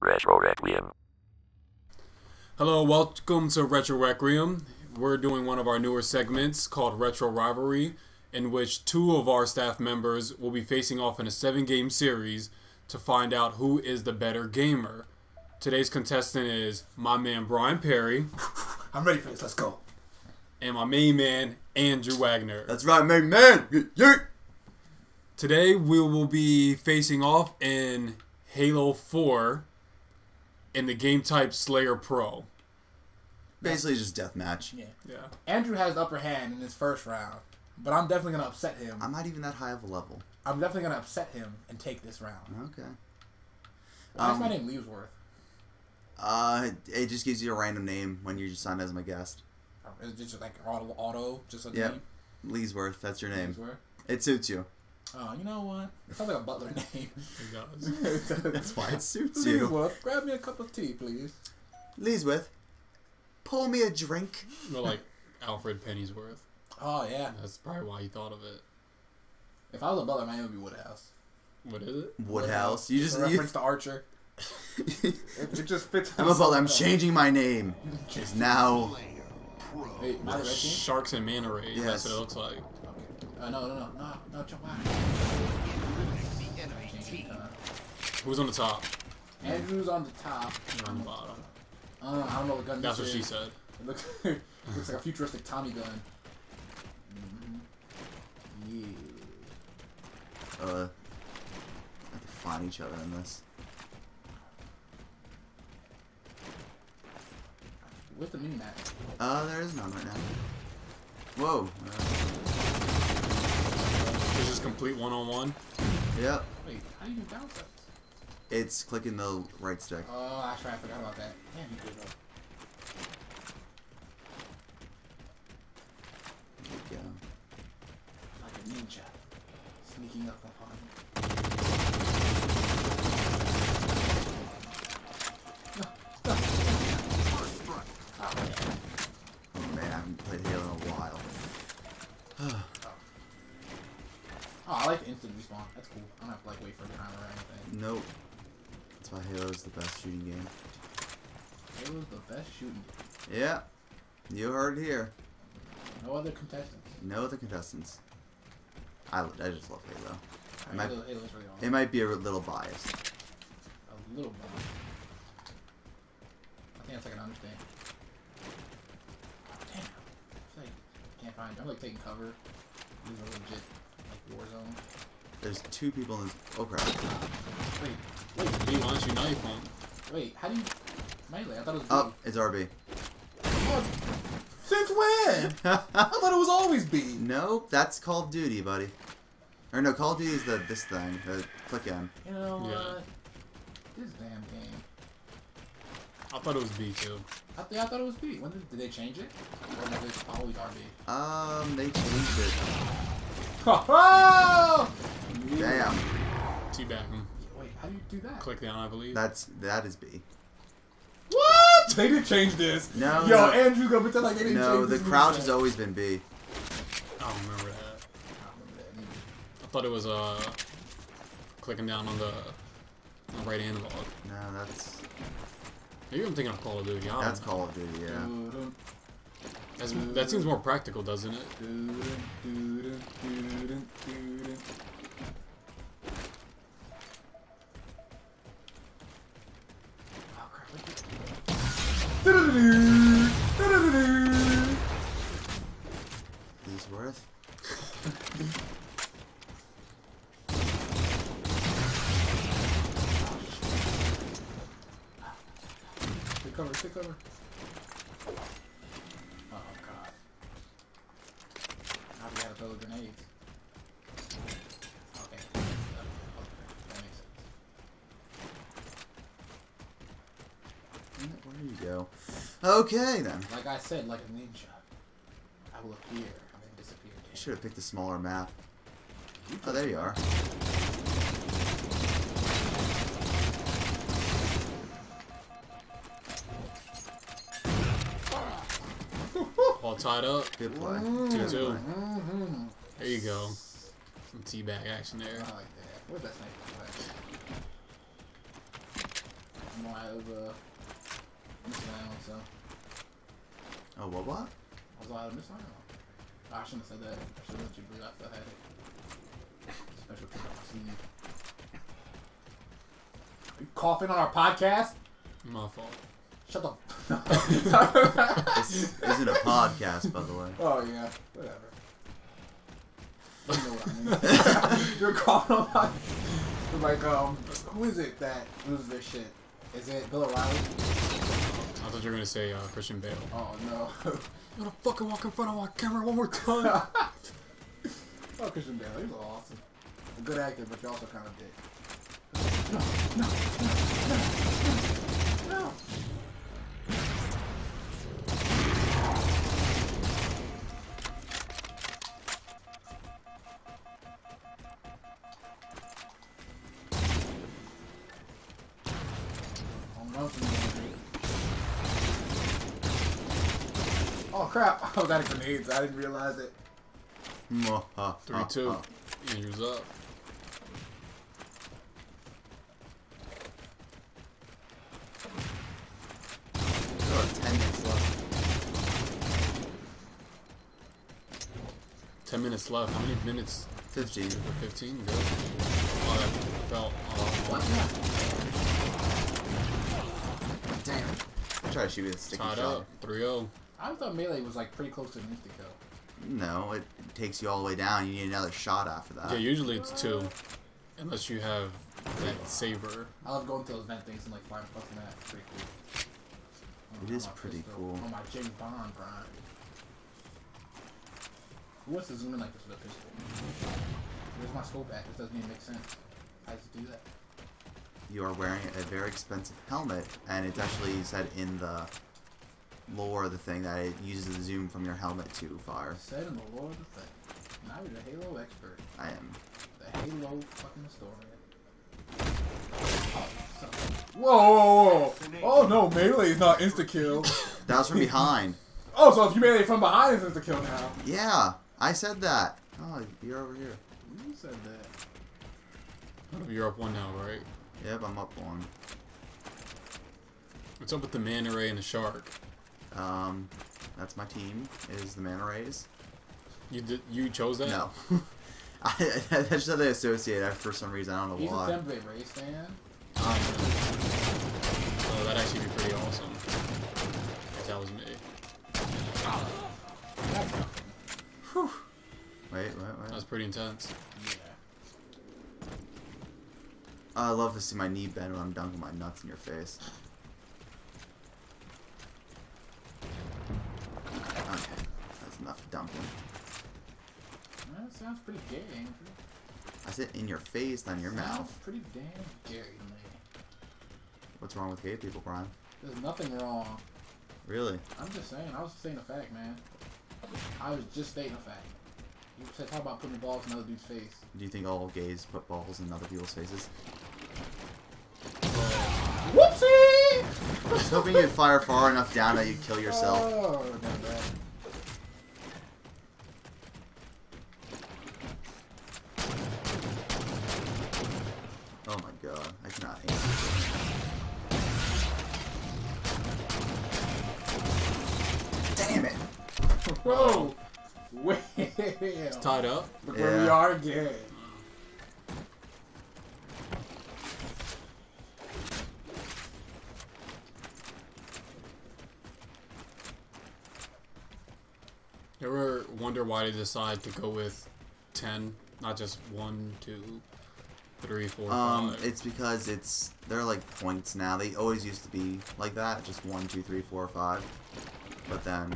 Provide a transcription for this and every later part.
Retro Requiem. Hello, welcome to Retro Requiem. We're doing one of our newer segments called Retro Rivalry, in which two of our staff members will be facing off in a seven game series to find out who is the better gamer. Today's contestant is my man Brian Perry I'm ready for this. Let's go. and my main man Andrew Wagner. That's right, main man. Yeet, yeet. Today we will be facing off in Halo 4 in the game type Slayer Pro. Basically, just deathmatch. Yeah. Yeah. Andrew has the upper hand in his first round, but I'm definitely gonna upset him. I'm not even that high of a level. I'm definitely gonna upset him and take this round. Okay. Why is Um, my name Leavesworth? Uh, it just gives you a random name when you're signed as my guest. Or Is it just like auto, auto just a Yep. name? Leesworth, that's your name. Leavesworth? It suits you. Oh, you know what? It sounds like a butler name. It does. That's why it suits you. Leavesworth, grab me a cup of tea, please. Leesworth, pour me a drink. But like Alfred Pennyworth. Oh yeah. That's probably why he thought of it. If I was a butler, my name would be Woodhouse. What is it? Woodhouse. You just. a You, reference to Archer. It, it just fits. I'm a butler. I'm changing my name. It's now. Wait, my red team? Sharks and manta rays. Yes. That's what it looks like. Uh, no, no, no, no, no, jump back. Who's on the top? Andrew's on the top. You're on the bottom. Uh, I don't know what gun That's this what she said. It looks, looks like a futuristic Tommy gun. Mhm. Yeah. Uh, have to find each other in this. With the mini map. Uh, there is none right now. Whoa. Uh, This complete one on one. yep. Wait, how do you bounce that? It's clicking the right stick. Oh, actually, I forgot about that. Damn, you good though. There we go. Like a ninja. Sneaking up upon respawn. That's cool. I don't have to like wait for a timer or anything. Nope. That's why Halo's the best shooting game. It was the best shooting. game. Yeah. You heard it here. No other contestants. No other contestants. I, I just love Halo. Alright, Might- Halo, really. It might be a little biased. A little bit. I think that's like an understand. Damn. I like can't find. I'm like taking cover. This is a legit like war zone. There's two people in this. Oh crap. Wait, wait, B, why don't you knife him? wait. How do you melee? I thought it was. Oh, B. it's RB. Oh, Since when? I thought it was always B. nope, that's Call of Duty, buddy. Or no, Call of Duty is the this thing, the click in. You know Yeah. This damn game. I thought it was B too. I, th- I thought it was B. When did, did they change it? Or did it always RB? Um, they changed it. Oh! Damn. Teabag him. Wait, how do you do that? Click down, I believe. That's that is B. What? They didn't change this. No, Yo, no. Andrew gonna pretend like they didn't No, change the crouch movement. has always been B. I don't remember that. I don't remember that. I thought it was uh clicking down on the, on the right analog. No, that's Maybe I'm thinking of Call of Duty. I don't that's know. Call of Duty. Yeah. Doo-dum, That's, that seems more practical, doesn't it? Oh. He's worth. Take cover, take cover. Oh god. Now we gotta throw grenades. Okay. That makes sense. Where do you go? Okay then. Like I said, like a ninja. I will appear and then disappear. You should have picked a smaller map. Oh, there you are. All tied up. Good play. Two Good two. play. Mm-hmm. There you go. Some teabag action I there. like that. Where'd that sniper go? I'm out of uh, missile ammo, so Oh, what? What? I was out of missile ammo. I shouldn't have said that. I should have let you believe I still had it. Special trick up my sleeve. Are you coughing on our podcast? My fault. Shut the. This isn't a podcast, by the way. Oh yeah, whatever. You know what I mean. You're calling on my. You're like, um, who is it that loses their shit? Is it Bill O'Reilly? I thought you were gonna say uh, Christian Bale. Oh no. You gonna fucking walk in front of my camera one more time? oh, Christian Bale, he's awesome. A good actor, but you're also kind of dick. No, No, no, no, Oh crap! I was out of grenades. I didn't realize it. Three two. Andrew's up. 10 minutes left. Ten minutes left. How many minutes? 15. Fifteen. Good. Oh, that felt. Oh, What? Damn. Try to shoot me with a sticky tied shot. up. 3-0. I thought melee was like pretty close to an insta kill. No, it takes you all the way down. You need another shot after that. Yeah, usually it's two, unless you have that saber. I love going to those vent things and like flying across the map. It's pretty cool. It On is pretty pistol. cool. On my James Bond grind. Who wants to zoom in like this with a pistol? Where's my scope at? This doesn't even make sense. How does it do that? You are wearing a very expensive helmet, and it's actually said in the lore of the thing that it uses the zoom from your helmet to fire. Said in the lore of the thing. Now you're the Halo expert. I am. The Halo fucking historian. Oh. Whoa, whoa, whoa! Oh no, melee is not insta kill. That was from behind. oh, so if you melee from behind, it's insta kill now. Yeah, I said that. Oh, you're over here. You said that. You're up one now, right? Yep, I'm up one. What's up with the manta ray and the shark? Um, that's my team. Is the manta rays? You did. You chose that? No. I, that's just how they associate it for some reason. I don't know why. He's a why. Tampa Bay Rays fan. Oh, that'd actually be pretty awesome. If that was me. That's something. Wait, wait, That was pretty intense. Yeah. I love to see my knee bend when I'm dunking my nuts in your face. Okay, that's enough dunking. That sounds pretty gay, Andrew. I said in your face, not in your Sounds mouth. pretty damn gay to me. What's wrong with gay people, Brian? There's nothing wrong. Really? I'm just saying. I was just saying a fact, man. I was just stating a fact. You said talk about putting balls in other dude's face. Do you think all gays put balls in other people's faces? Whoopsie! I was hoping you'd fire far enough down that you'd kill yourself. Oh, not bad. Oh my god, I cannot aim. Damn it! Whoa! Wait. Tied up. Look where we are again. You ever wonder why they decide to go with ten, not just one, two, three, four, Um, five? it's because it's they're like points now. They always used to be like that, just one, two, three, four, five. But then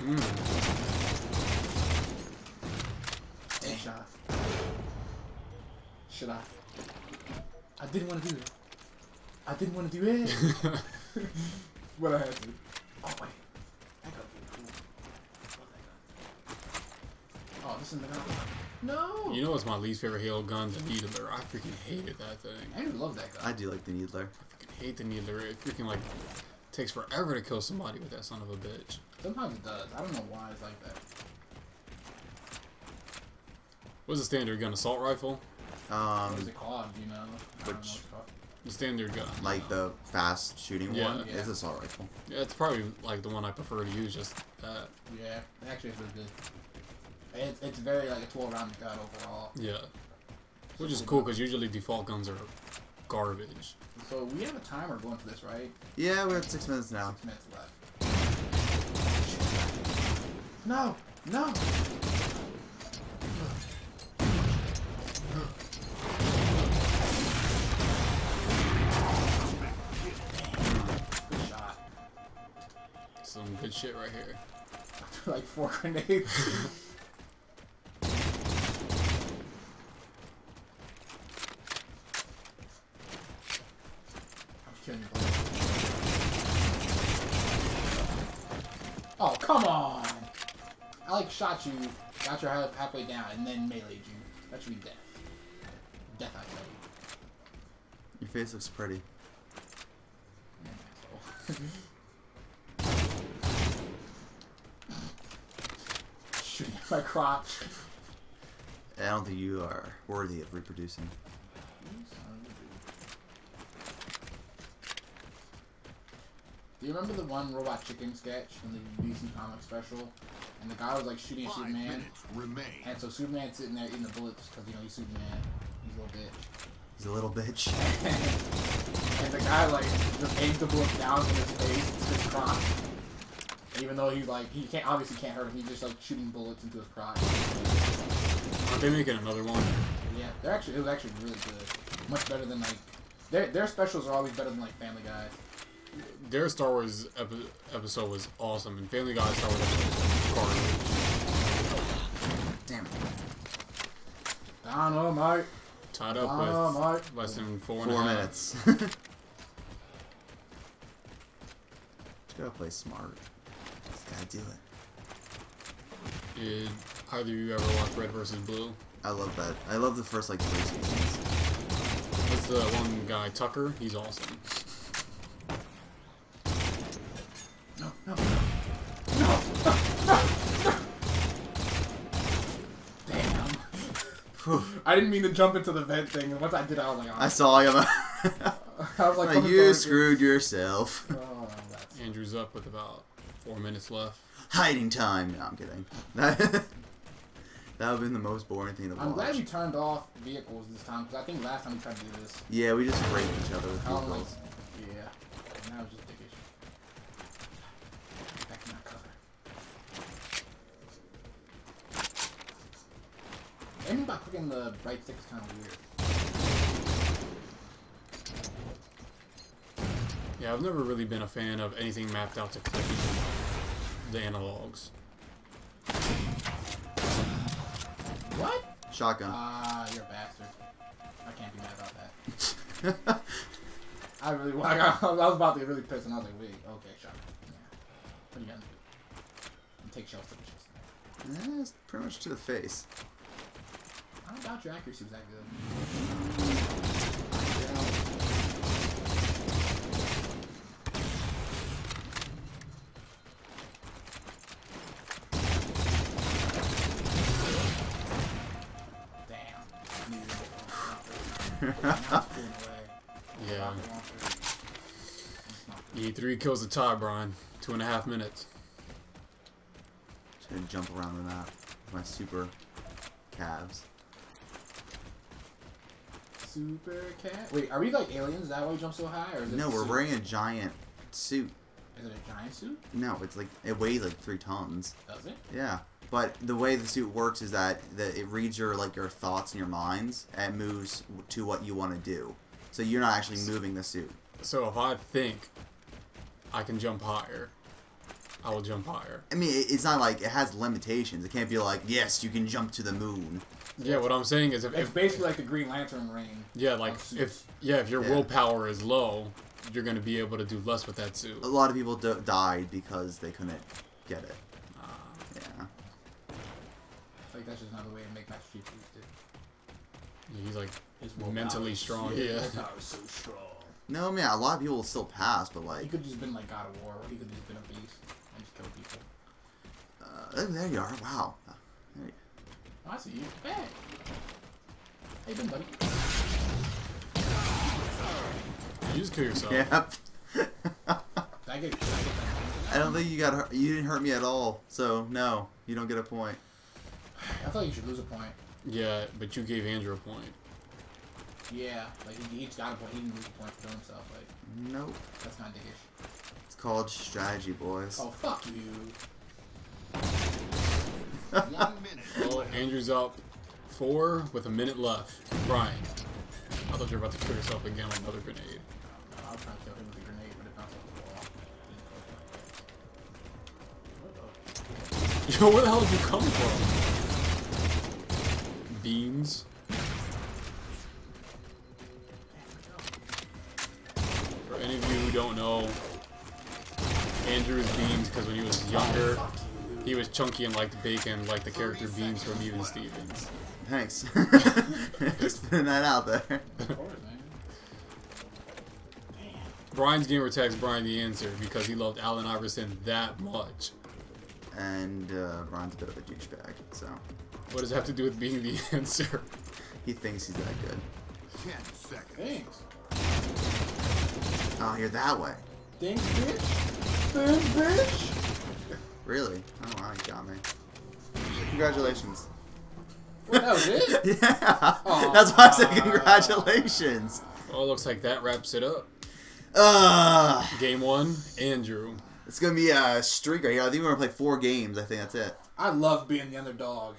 Mm. Damn. Shot. Should I? I didn't want to do it. I didn't want to do it. but I had to. Oh wait. That got pretty cool. Love that gun. Oh, this is the gun. No. you know what's my least favorite Halo gun? The Needler. I freaking hated that thing. I didn't love that gun. I do like the Needler. I freaking hate the Needler. It freaking like takes forever to kill somebody with that son of a bitch. Sometimes it does. I don't know why it's like that. What's the standard gun? Assault rifle? Um, what is it called? You know? I don't know what which- The standard gun. like the fast shooting Yeah. one. Yeah. It's assault rifle. Yeah, it's probably like the one I prefer to use. Just that. Yeah, actually, it's really good. It's, it's very like a 12 round gun overall. Yeah. Which is cool because usually default guns are garbage. So we have a timer going for this, right? Yeah, we're at six minutes now. Six minutes left. No, no. Good shot. Some good shit right here. like four grenades. killing buddy. Oh, come on! I like shot you, got your health halfway down, and then meleeed you. That should be death. Death, I tell you. Your face looks pretty. Shooting my crotch. I don't think you are worthy of reproducing. Do you remember the one Robot Chicken sketch from the DC comic special? And the guy was like shooting at Five Superman, remain. and so Superman's sitting there eating the bullets because you know he's Superman. He's a little bitch. He's a little bitch. and the guy like just aims the bullet down in his face, into his crotch. Even though he's like he can't obviously can't hurt him, he's just like shooting bullets into his crotch. Aren't they making another one? Yeah, they're actually it was actually really good. Much better than like their their specials are always better than like Family Guy. Their Star Wars epi- episode was awesome, and Family Guy Star Wars episode was garbage. Damn it. Dynamite, Tied up dynamite. with less than four and a Four half. minutes. Just gotta play smart. Just gotta do it. Did either of you ever watch Red versus Blue? I love that. I love the first like three seasons. What's the one guy, Tucker? He's awesome. No, no, no, no, no, no. Damn. Whew. I didn't mean to jump into the vent thing, once I did, I was like, oh. I saw him. I was like, like, you forward. screwed yourself. Oh, that's Andrew's up with about four minutes left. Hiding time. No, I'm kidding. that would have been the most boring thing to watch. I'm glad you turned off vehicles this time because I think last time we tried to do this, Yeah, we just raped each other with I don't like. vehicles. Yeah, now it's just dickish. Back in my cover. Aiming by clicking the right stick is kind of weird. Yeah, I've never really been a fan of anything mapped out to click the analogs. What? Shotgun. Ah, you're a bastard. I can't be mad about that. I really, I, got, I was about to get really pissed, and I was like, wait, okay, shotgun. Yeah. What are you gonna do? You take shells to the chest. yeah, it's pretty much to the face. I don't doubt your accuracy was that good. Damn. Yeah. E3 kills the tie, Brian. Two and a half minutes. Just gonna jump around the map with my super calves. Super cat. Wait, are we like aliens? Is that why we jump so high, or is it No, we're suit? wearing a giant suit. Is it a giant suit? No, it's like it weighs like three tons. Does it? Yeah, but the way the suit works is that that it reads your like your thoughts and your minds and moves to what you want to do. So you're not actually moving the suit. So if I think I can jump higher, I will jump higher. I mean, it's not like it has limitations. It can't be like, yes, you can jump to the moon. Yeah, what I'm saying is if, It's if basically like the Green Lantern ring. yeah, like if yeah, if your Yeah. willpower is low, you're gonna be able to do less with that suit. A lot of people d- died because they couldn't get it. Uh, Yeah. Like that's just another way to make Master Chief boosted. he's like His mentally strong. Yeah. willpower is so strong. No, I mean, a lot of people will still pass, but like. He could just been like God of War, or he could just been a beast and just kill people. uh, oh, there you are. Wow. There you- I see you. Hey. Hey, Ben, buddy. You just kill yourself. Yep. Did I get, did I get that? I don't think you got hurt. You didn't hurt me at all. So no, you don't get a point. I thought you should lose a point. Yeah, but you gave Andrew a point. Yeah, like he each got a point. He didn't lose a point for himself. Like Nope. that's not of dickish. It's called strategy, boys. Oh fuck you. One minute. Well, Andrew's up four with a minute left. Brian, I thought you were about to kill yourself again with another grenade. I was trying to kill him with a grenade, but it bounced off the wall. Yo, where the hell did you come from? Beans. For any of you who don't know, Andrew's beans because when he was younger. He was chunky and liked bacon, like the character Beans from Even Stevens. Thanks. Just putting that out there. Of course, man. Damn. Brian's gamer text Brian the answer because he loved Allen Iverson that much. And uh, Ron's a bit of a douchebag, so What does it have to do with being the answer? he thinks he's that good. Ten seconds. Thanks. Oh, you're that way. Thanks, bitch. Thanks, bitch. Really? Oh wow, you got me. Congratulations. Well, that was it. Yeah. Aw. That's why I said congratulations. Well, it looks like that wraps it up. Uh, Game one, Andrew. it's gonna be a streak right here. I think we're gonna play four games. I think that's it. I love being the underdog.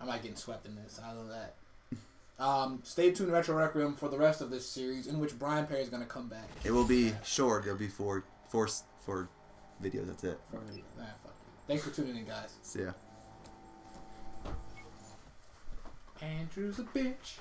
I'm not getting swept in this. I love that. Um, stay tuned, to Retro Requiem, for the rest of this series, in which Brian Perry is going to come back. It will be short. It'll be four, four, four videos. That's it. For, nah, fuck it. Thanks for tuning in, guys. See ya. Andrew's a bitch.